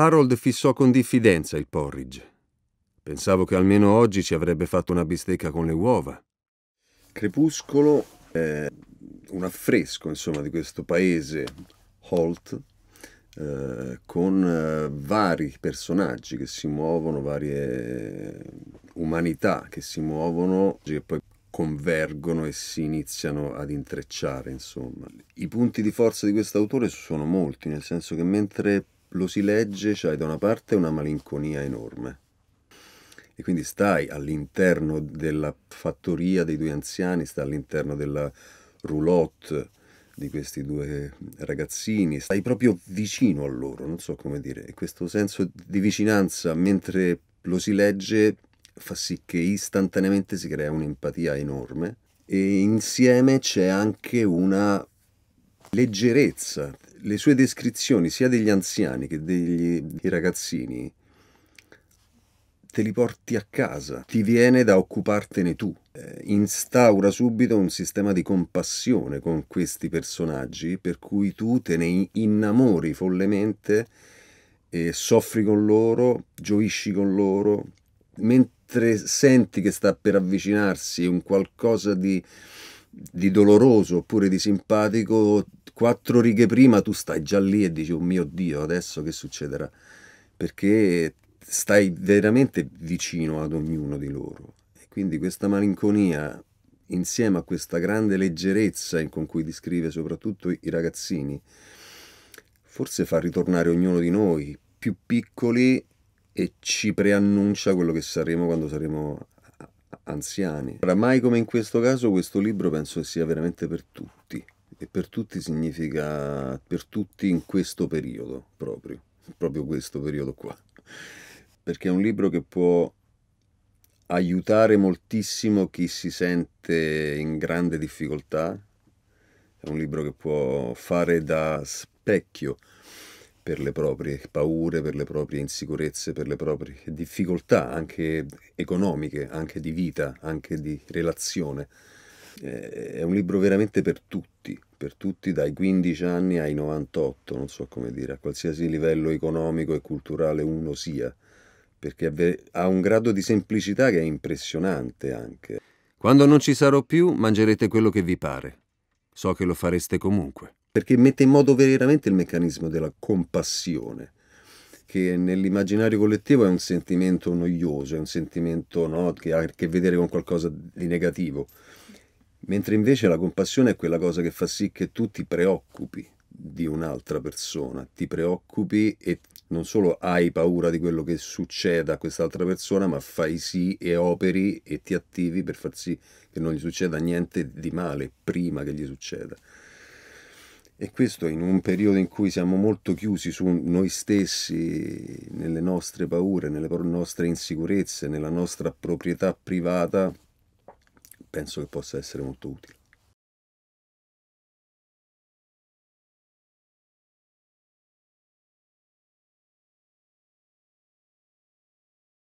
Harold fissò con diffidenza il porridge. Pensavo che almeno oggi ci avrebbe fatto una bistecca con le uova. Crepuscolo è un affresco, insomma, di questo paese, Holt, eh, con eh, vari personaggi che si muovono, varie umanità che si muovono e poi convergono e si iniziano ad intrecciare, insomma. I punti di forza di questo autore sono molti, nel senso che mentre lo si legge c'hai da una parte una malinconia enorme e quindi stai all'interno della fattoria dei due anziani, stai all'interno della roulotte di questi due ragazzini, stai proprio vicino a loro, non so come dire, e questo senso di vicinanza mentre lo si legge fa sì che istantaneamente si crea un'empatia enorme e insieme c'è anche una leggerezza. Le sue descrizioni sia degli anziani che degli ragazzini te li porti a casa, ti viene da occupartene tu. Eh, instaura subito un sistema di compassione con questi personaggi per cui tu te ne innamori follemente e soffri con loro, gioisci con loro, mentre senti che sta per avvicinarsi un qualcosa di, di doloroso oppure di simpatico, quattro righe prima tu stai già lì e dici, oh mio Dio, adesso che succederà? Perché stai veramente vicino ad ognuno di loro. E quindi questa malinconia, insieme a questa grande leggerezza con cui descrive soprattutto i ragazzini, forse fa ritornare ognuno di noi più piccoli e ci preannuncia quello che saremo quando saremo anziani. Oramai come in questo caso questo libro penso che sia veramente per tutti. E per tutti significa per tutti in questo periodo proprio, proprio questo periodo qua. Perché è un libro che può aiutare moltissimo chi si sente in grande difficoltà, è un libro che può fare da specchio per le proprie paure, per le proprie insicurezze, per le proprie difficoltà anche economiche, anche di vita, anche di relazione. È un libro veramente per tutti, per tutti dai 15 anni ai 98, non so come dire, a qualsiasi livello economico e culturale uno sia perché ha un grado di semplicità che è impressionante anche. Quando non ci sarò più, mangerete quello che vi pare. So che lo fareste comunque. Perché mette in moto veramente il meccanismo della compassione, che nell'immaginario collettivo è un sentimento noioso, è un sentimento no, che ha a che vedere con qualcosa di negativo. Mentre invece la compassione è quella cosa che fa sì che tu ti preoccupi di un'altra persona, ti preoccupi e non solo hai paura di quello che succeda a quest'altra persona, ma fai sì e operi e ti attivi per far sì che non gli succeda niente di male prima che gli succeda. E questo in un periodo in cui siamo molto chiusi su noi stessi, nelle nostre paure, nelle nostre insicurezze, nella nostra proprietà privata, penso che possa essere molto utile.